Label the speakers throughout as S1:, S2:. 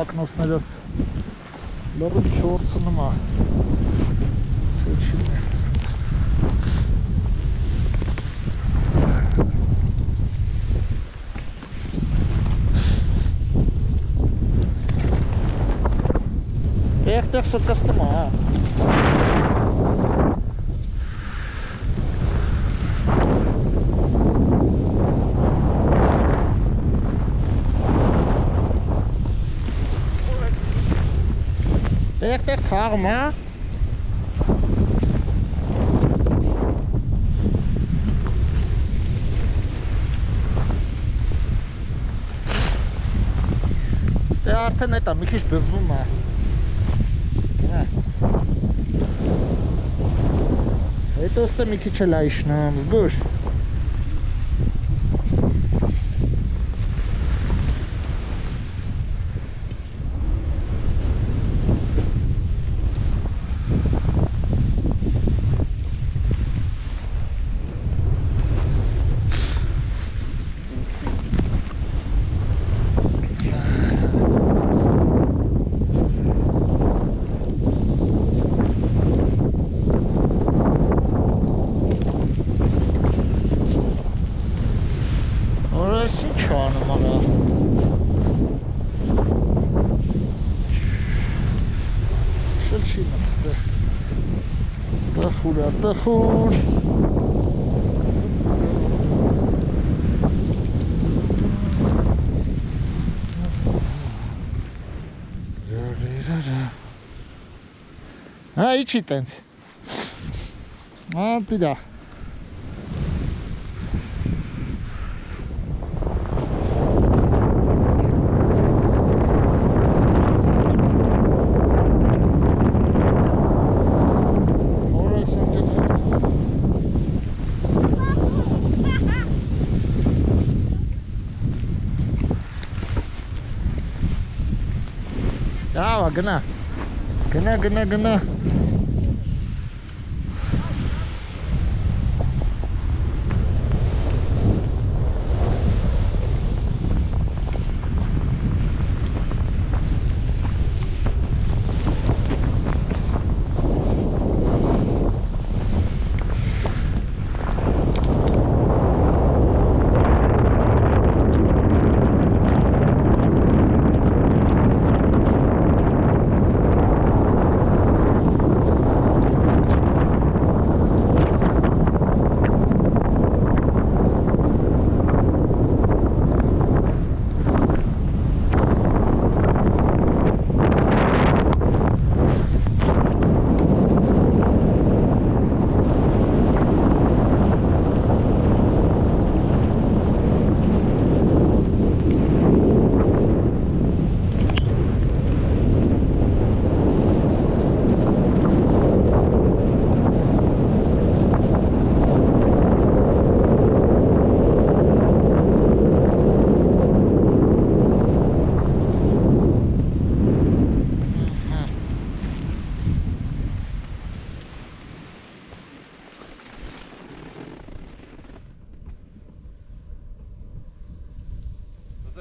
S1: Aknasnäs Lörren Kjörtsenema. Echt, echt, dat kastema. Եղտեղ թաղում, հա։ Ստե արդեն էտա մի քիչ դզվում է։ Հա։ Հետո ստե մի քիչ էլ այշնում, զգուշ։ si mano. når man er של שינס, תחול, ah, Aici tenți. 啊！我跟那，跟那，跟那，跟那。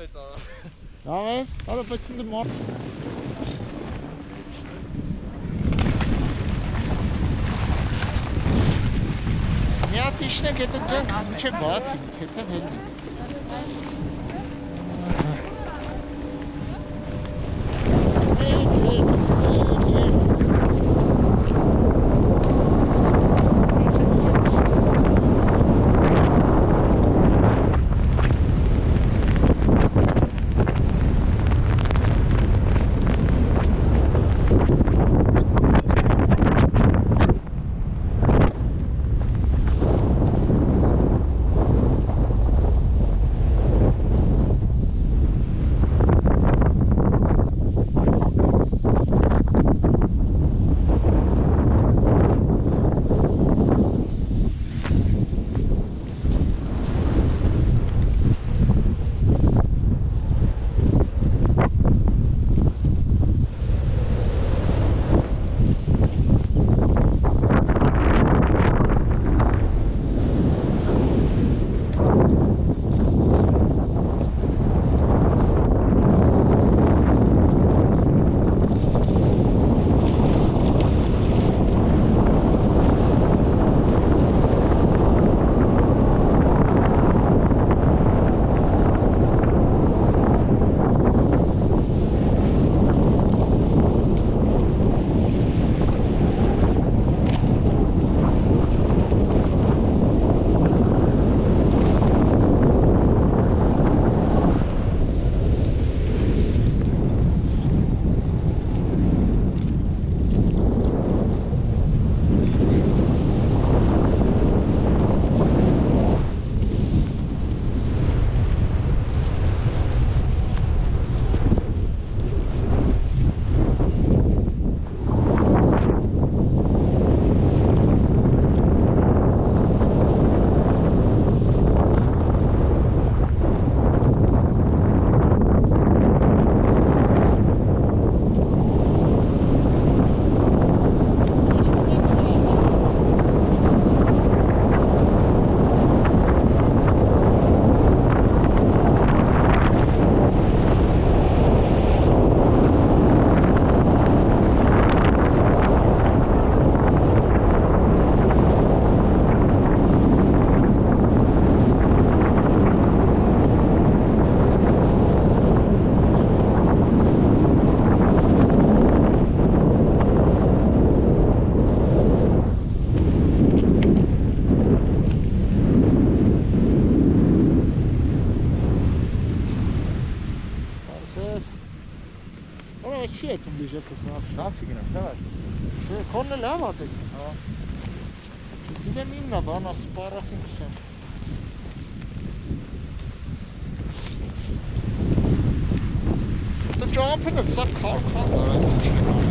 S1: Է, արա բայց ինձ մոտ Մի հատ իշնեք հետո գանք, միջև բացի, հետո հելնի չի է zum Beispiel gesagt.
S2: Շապ չգնամ, դավար։
S1: Չէ, քոնն էլ լավ ատեք։
S2: Հա։
S1: Դինեմ իննա բանա սպարախին քսեմ։ Դա ջամփն է, սա քար քար դարես չի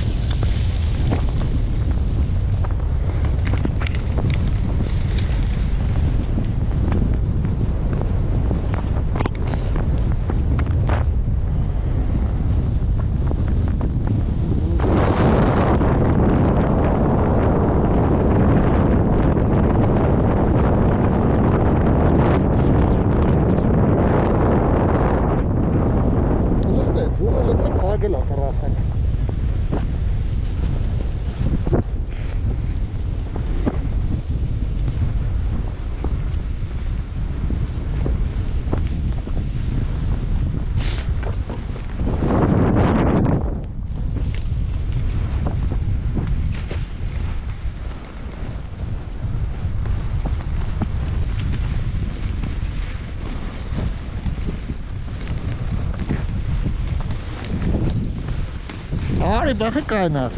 S1: ください。Hey, daar ga ik naar.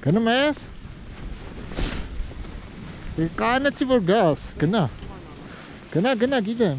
S1: Գնում ես։ կանեցի որ գաս, գնա։ Գնա, գնա, գիտեմ։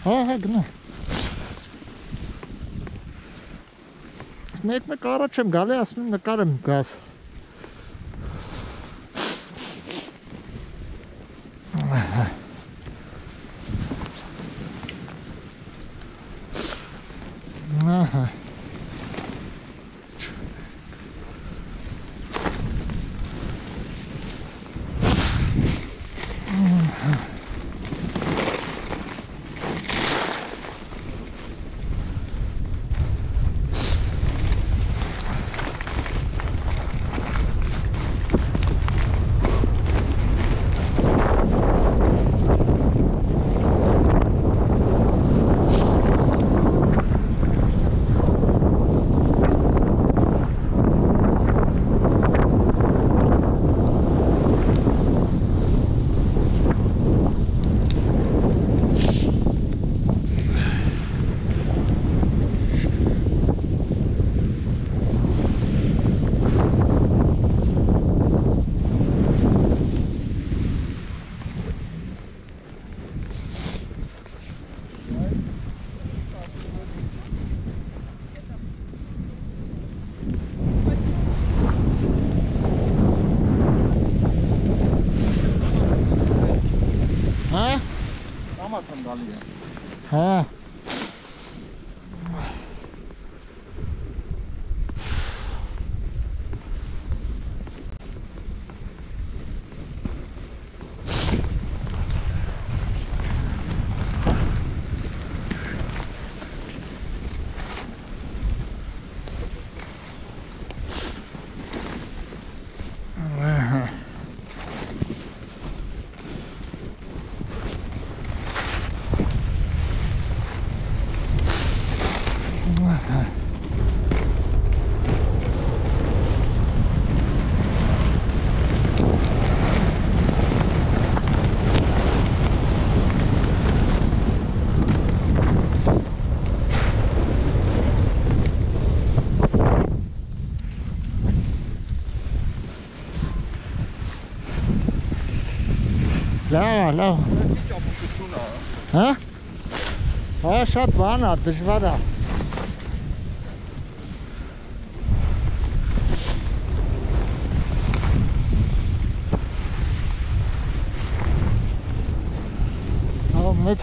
S1: Հա, հա, գնա։ Մեկ-մեկ առաջ եմ գալի, ասում եմ նկարեմ գաս։ हाँ? हाँ Genau. Hä? Ja, schaut warnat, das
S2: war da. Aber
S1: mit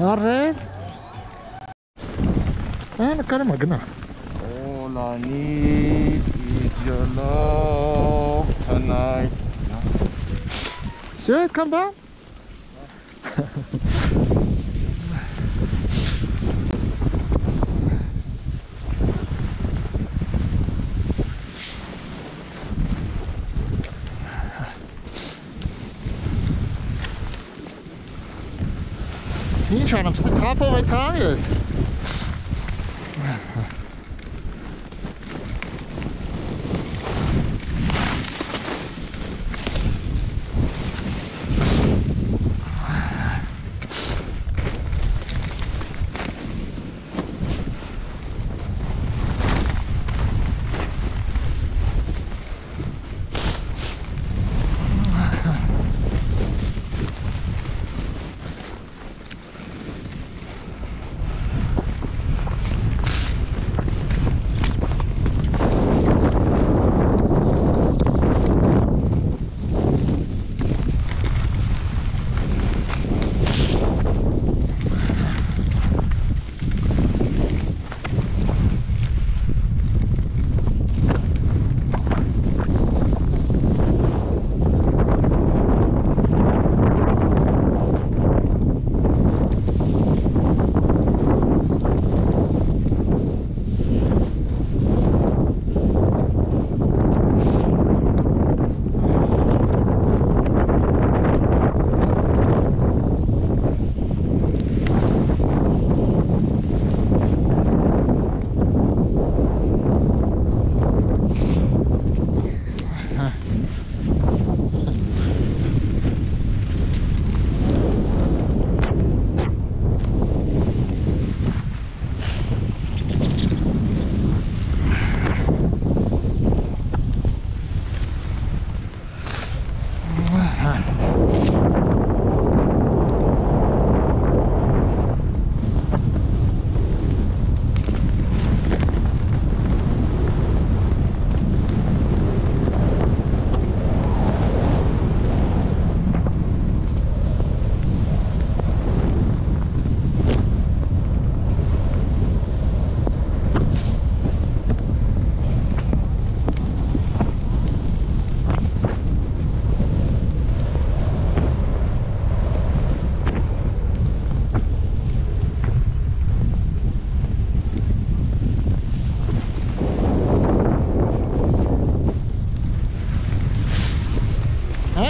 S1: Arre. Ana cara magna.
S2: All I need is your love tonight.
S1: Should it come back? trying to pop over tires.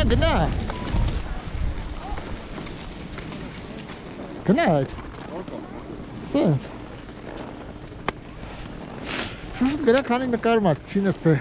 S1: Գնա։ Գնա այդ։ Սենց։ Շուշտ գրա քանի նկարում ա, չի նստե։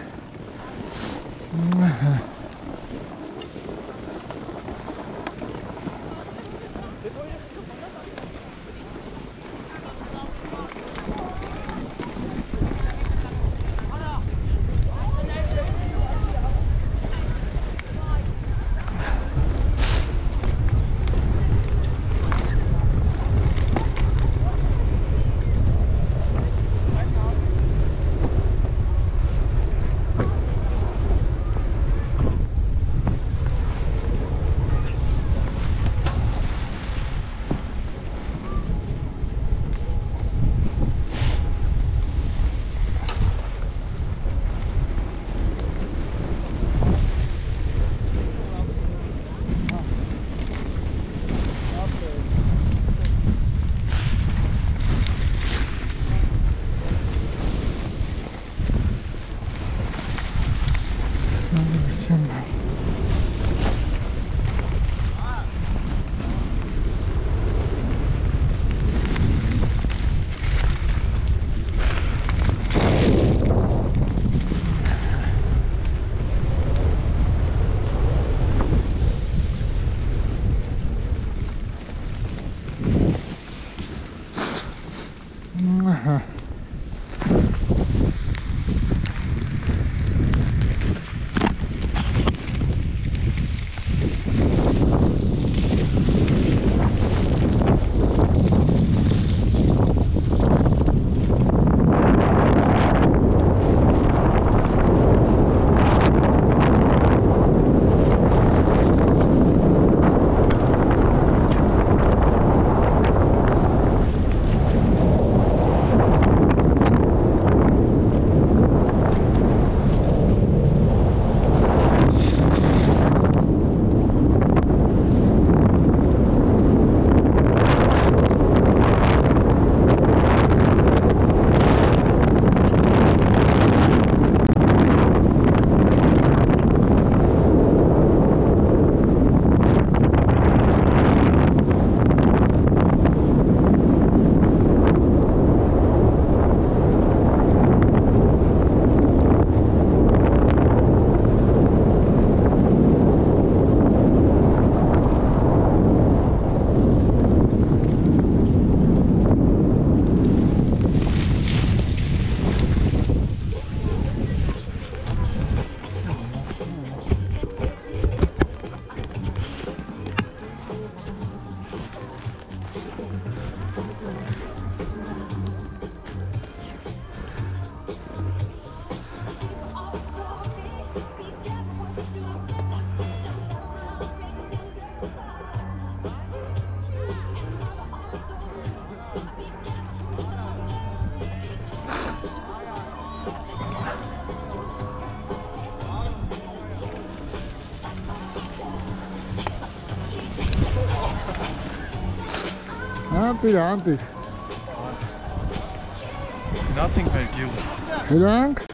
S1: Anti, Anti. Nothing
S2: but you. Vielen
S1: Dank.